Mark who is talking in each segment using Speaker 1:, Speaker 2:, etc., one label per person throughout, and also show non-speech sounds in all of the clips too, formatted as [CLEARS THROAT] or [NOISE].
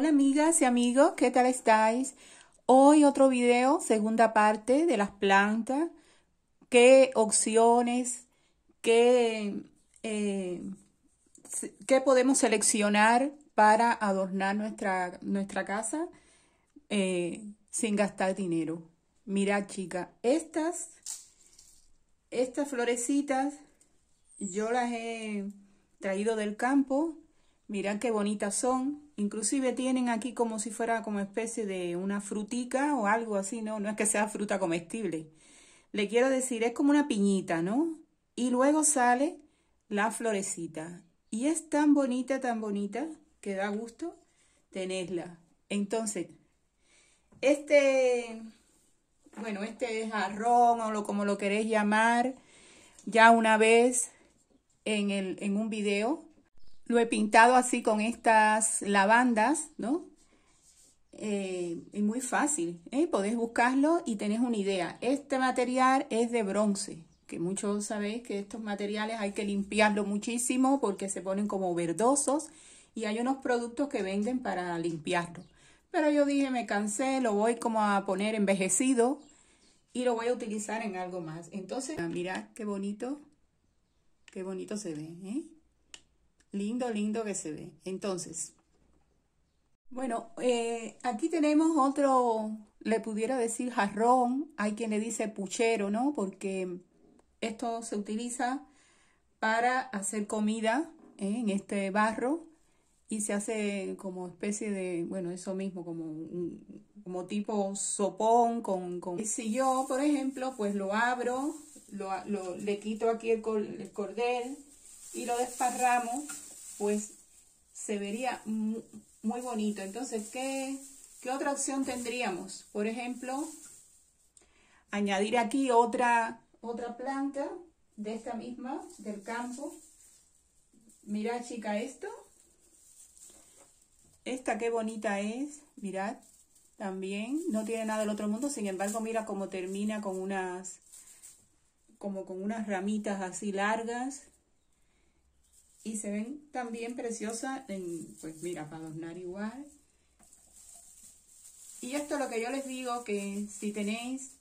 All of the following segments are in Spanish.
Speaker 1: Hola amigas y amigos, ¿qué tal estáis? Hoy otro video, segunda parte de las plantas, qué opciones, qué, eh, qué podemos seleccionar para adornar nuestra, nuestra casa eh, sin gastar dinero. Mira chica, estas, estas florecitas yo las he traído del campo. Mirad qué bonitas son. Inclusive tienen aquí como si fuera como especie de una frutica o algo así, ¿no? No es que sea fruta comestible. Le quiero decir, es como una piñita, ¿no? Y luego sale la florecita. Y es tan bonita, tan bonita, que da gusto tenerla. Entonces, este, bueno, este jarrón o lo, como lo queréis llamar, ya una vez en, el, en un video lo he pintado así con estas lavandas, ¿no? Eh, es muy fácil, ¿eh? podéis buscarlo y tenéis una idea. Este material es de bronce, que muchos sabéis que estos materiales hay que limpiarlo muchísimo porque se ponen como verdosos y hay unos productos que venden para limpiarlo. Pero yo dije, me cansé, lo voy como a poner envejecido y lo voy a utilizar en algo más. Entonces, ah, mirad qué bonito, qué bonito se ve, ¿eh? Lindo, lindo que se ve. Entonces, bueno, eh, aquí tenemos otro, le pudiera decir jarrón, hay quien le dice puchero, ¿no? Porque esto se utiliza para hacer comida ¿eh? en este barro y se hace como especie de, bueno, eso mismo, como, como tipo sopón con, con... Si yo, por ejemplo, pues lo abro, lo, le quito aquí el, cordel y lo desparramos, pues se vería muy, bonito. Entonces, ¿qué, ¿qué otra opción tendríamos? Por ejemplo, añadir aquí otra, otra planta de esta misma, del campo. Mira, chica, esto esta qué bonita es, mirad, también, no tiene nada del otro mundo, sin embargo, mira cómo termina con unas, como con unas ramitas así largas. Y se ven también preciosas, en, pues mira, para adornar igual. Y esto es lo que yo les digo, que si tenéis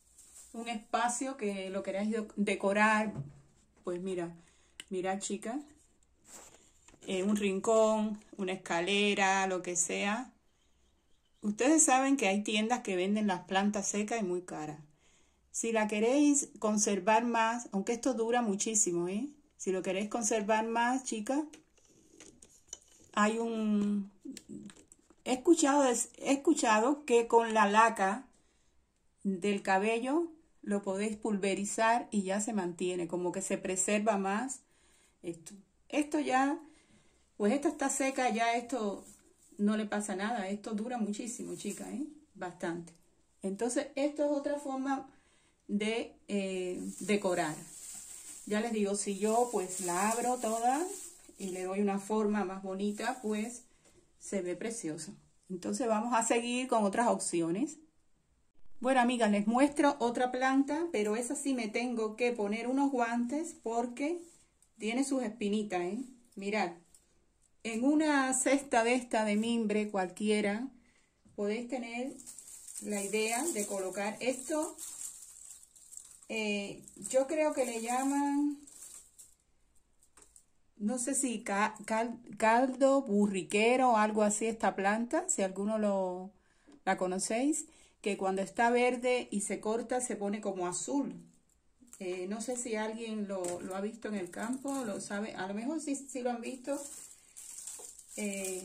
Speaker 1: un espacio que lo queráis decorar, pues mira, mira chicas, eh, un rincón, una escalera, lo que sea. Ustedes saben que hay tiendas que venden las plantas secas y muy caras. Si la queréis conservar más, aunque esto dura muchísimo, ¿eh? Si lo queréis conservar más, chicas, hay un... He escuchado, he escuchado que con la laca del cabello lo podéis pulverizar y ya se mantiene, como que se preserva más esto. Esto ya pues esta está seca, ya esto no le pasa nada. Esto dura muchísimo, chicas, ¿eh? Bastante. Entonces, esto es otra forma de eh, decorar. Ya les digo, si yo pues la abro toda y le doy una forma más bonita, pues se ve precioso. Entonces vamos a seguir con otras opciones. Bueno, amigas, les muestro otra planta, pero esa sí me tengo que poner unos guantes porque tiene sus espinitas, ¿eh? Mirad, en una cesta de esta de mimbre cualquiera, podéis tener la idea de colocar esto. Eh, yo creo que le llaman, no sé si caldo burriquero o algo así esta planta, si alguno lo, la conocéis, que cuando está verde y se corta se pone como azul. Eh, no sé si alguien lo, ha visto en el campo, lo sabe, a lo mejor sí lo han visto, eh,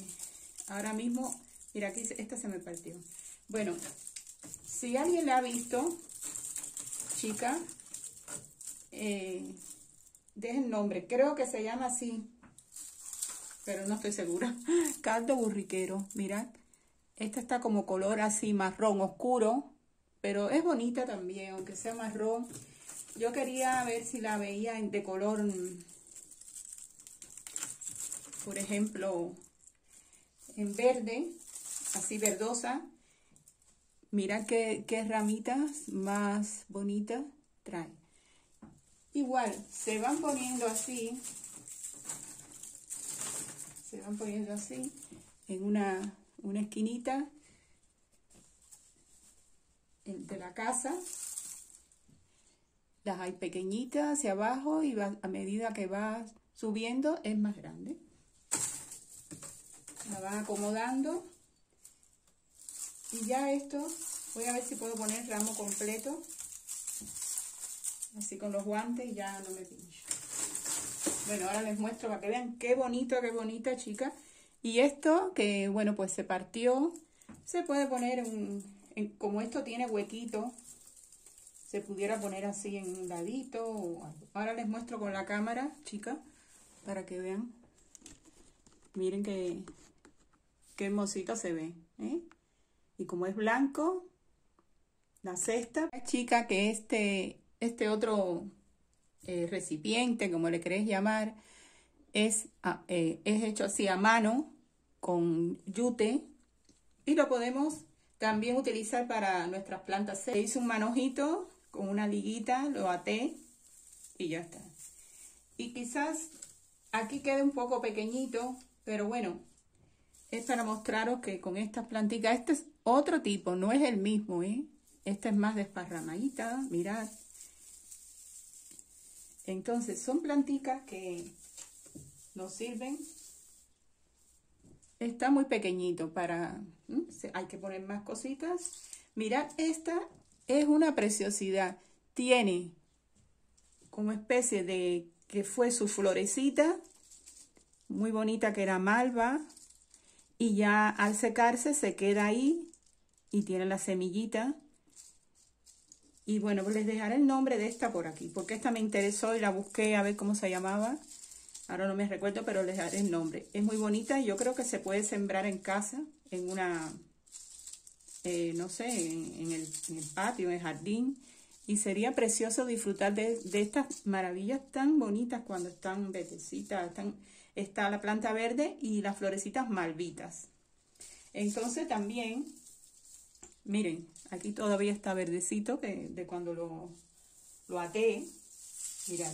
Speaker 1: ahora mismo, mira aquí, esta se me partió. Bueno, si alguien la ha visto, chica, eh, dejen nombre, creo que se llama así, pero no estoy segura. [LAUGHS] Caldo burriquero, mirad. Esta está como color así marrón oscuro, pero es bonita también, aunque sea marrón. Yo quería ver si la veía de color, por ejemplo, en verde, así verdosa. Mira qué, ramitas más bonitas trae. Igual, se van poniendo así, se van poniendo así en una, una esquinita de la casa. Las hay pequeñitas hacia abajo y a medida que va subiendo es más grande. La van acomodando. Y ya esto, voy a ver si puedo poner ramo completo. Así con los guantes ya no me pincho. Bueno, ahora les muestro para que vean qué bonito, qué bonita, chica. Y esto, que bueno, pues se partió, se puede poner un, como esto tiene huequito, se pudiera poner así en un ladito Ahora les muestro con la cámara, chica, para que vean. Miren qué, qué hermosito se ve, ¿eh? Y como es blanco, la cesta, chica, que este, este otro eh, recipiente, como le querés llamar, es, eh, es hecho así a mano, con yute, y lo podemos también utilizar para nuestras plantas. Se hizo un manojito con una liguita, lo até y ya está. Y quizás aquí quede un poco pequeñito, pero bueno, es para mostraros que con estas plantitas, este es otro tipo, no es el mismo, ¿eh? Esta es más desparramadita, mirad. Entonces, son plantitas que nos sirven. Está muy pequeñito para... Hay que poner más cositas. Mirad, esta es una preciosidad. Tiene como especie de que fue su florecita, muy bonita que era malva, y ya al secarse se queda ahí y tiene la semillita. Y bueno, pues les dejaré el nombre de esta por aquí, porque esta me interesó y la busqué a ver cómo se llamaba. Ahora no me recuerdo, pero les daré el nombre. Es muy bonita y yo creo que se puede sembrar en casa, en una, eh, no sé, en, el, patio, en el jardín. Y sería precioso disfrutar de, estas maravillas tan bonitas cuando están verdecitas, están está la planta verde y las florecitas malvitas. Entonces también, miren, aquí todavía está verdecito de cuando lo, lo até. Mirad.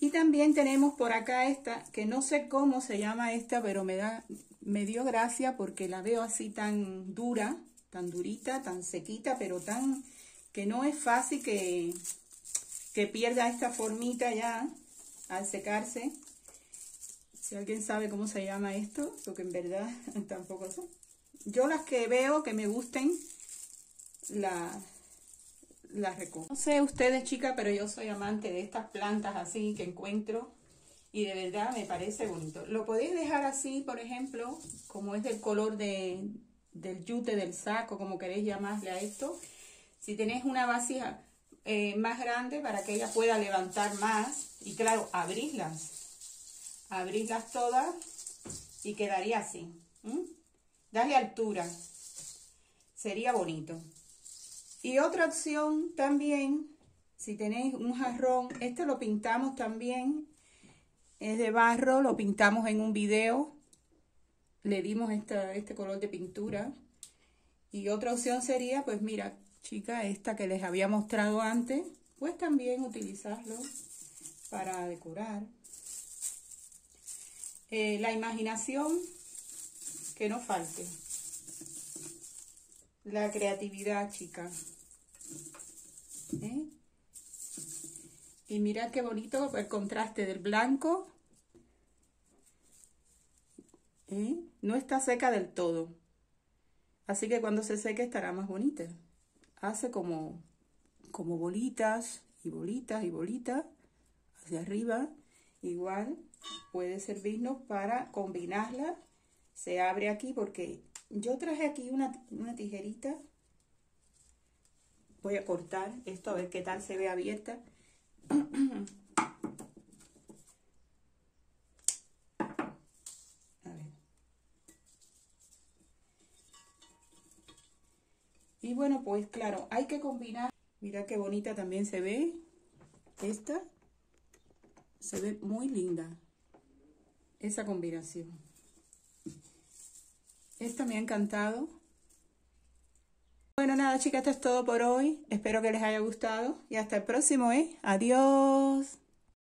Speaker 1: Y también tenemos por acá esta, que no sé cómo se llama esta, pero me, da, me dio gracia porque la veo así tan dura, tan durita, tan sequita, pero tan que no es fácil que, que pierda esta formita ya al secarse. Si alguien sabe cómo se llama esto, porque en verdad [LAUGHS] tampoco sé. Yo las que veo que me gusten, las la recojo. No sé ustedes, chicas, pero yo soy amante de estas plantas así que encuentro y de verdad me parece bonito. Lo podéis dejar así, por ejemplo, como es del color de, del yute del saco, como queréis llamarle a esto. Si tenéis una vasija eh, más grande para que ella pueda levantar más. Y claro, abrirlas. Abrirlas todas y quedaría así. Darle altura. Sería bonito. Y otra opción también, si tenéis un jarrón, este lo pintamos también. Es de barro, lo pintamos en un video. Le dimos este color de pintura. Y otra opción sería, pues mira, chica, esta que les había mostrado antes, pues también utilizarlo para decorar. Eh, la imaginación, que no falte. La creatividad, chica. ¿Eh? Y mirad qué bonito el contraste del blanco. ¿Eh? No está seca del todo. Así que cuando se seque estará más bonita hace como, como bolitas y bolitas y bolitas hacia arriba. Igual puede servirnos para combinarla. Se abre aquí porque yo traje aquí una, una tijerita. Voy a cortar esto a ver qué tal se ve abierta. [CLEARS THROAT] Y bueno, pues claro, hay que combinar. Mira qué bonita también se ve. Esta se ve muy linda. Esa combinación. Esta me ha encantado. Bueno, nada, chicas, esto es todo por hoy. Espero que les haya gustado. Y hasta el próximo, ¿eh? Adiós.